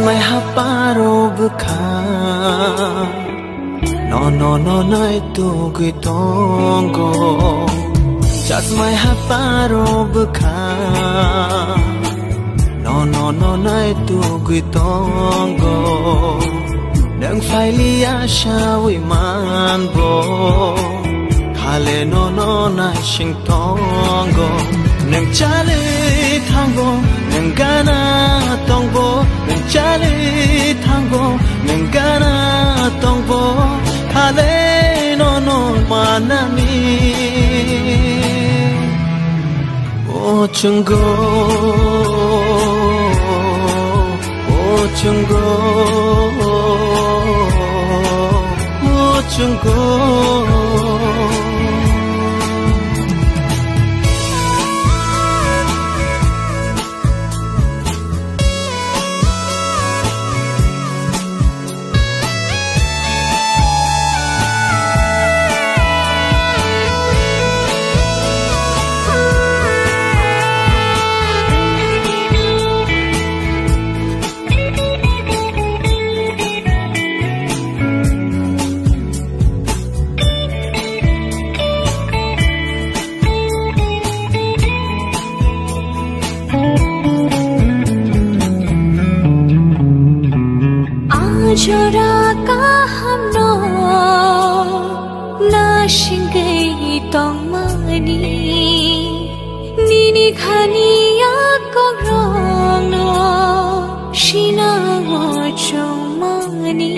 just my haparo bukha no no no nai tu gui tongo just my haparo bukha no no no nai tu gui tongo nang phai li ya sha wi man bo khale no no nai shing tongo nang chale tango nang gana tongbo nang chale tango nang gana tongbo khale no no manami o chungo o chungo o chungo छोरा का हम नो नाशिंगै तोंगमानि निनि खानिया को रंग नो शिना वो चोमानि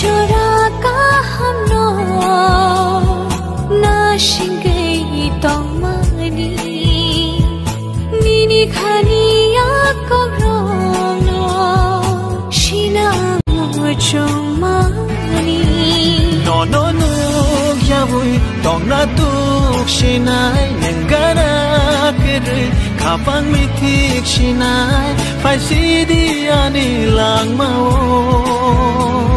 छोरा का singay itong mani Nini khaniya kogrono Shina mo chong mani No no no gyavoy tong na tuk shinay Nengana kiray khapang mitik shinay Phải si di ani lang mao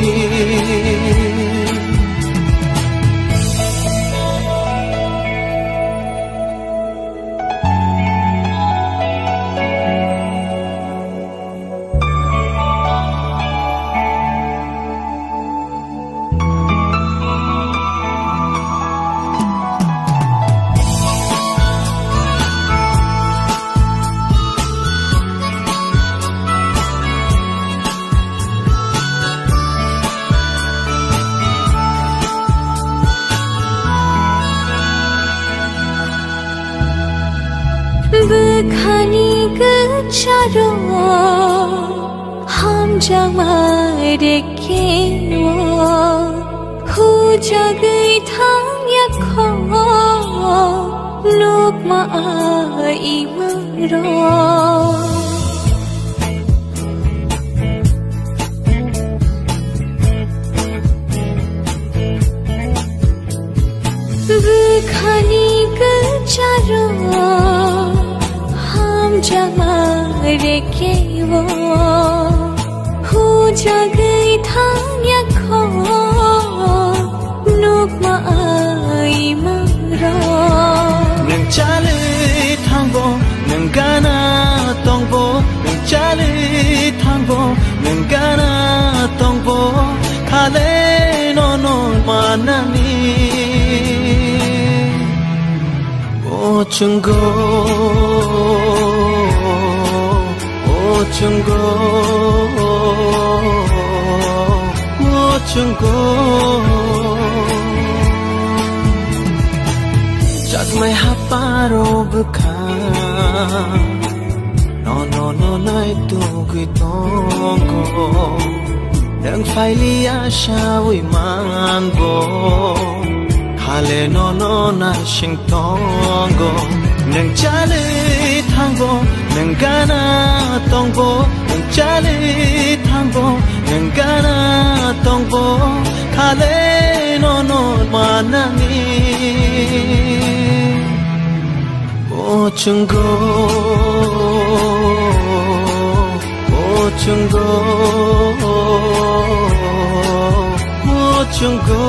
چرا هم جمع دکی و هو جگی تام یکا لقمه ای مرا بکنی گچرا هم جمع রেখে হু জগই thang ya kho nuk ma ai mang ro nang cha le thang bo nang kana tong bo nang cha le thang bo nang kana tong bo kha le no no ma na ni o chung go chung chungo o chungo. O chungo Just my haparo bukha No no no nai tu ki tong go dang phai li ya sha wi man go hale no no, na sing tong go Nang chale thang go gana tongbo Nang chale thangbo Nang gana tongbo Khale no no manani o chungo o chungo o chungo.